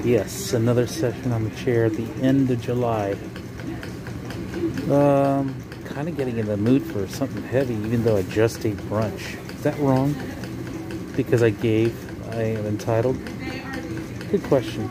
Yes, another session on the chair at the end of July. Um, kind of getting in the mood for something heavy, even though I just ate brunch. Is that wrong? Because I gave, I am entitled? Good question.